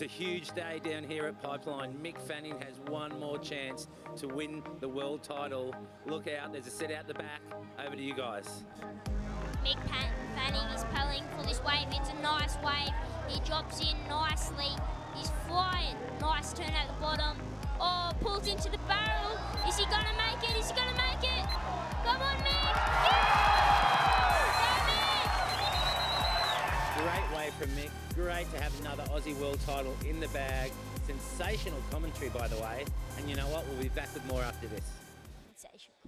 It's a huge day down here at Pipeline. Mick Fanning has one more chance to win the world title. Look out, there's a set out the back. Over to you guys. Mick Fanning is paddling for this wave. It's a nice wave. He drops in nicely. He's flying. Nice turn at the bottom. Great way from Mick. Great to have another Aussie world title in the bag. Sensational commentary, by the way. And you know what? We'll be back with more after this. Sensational.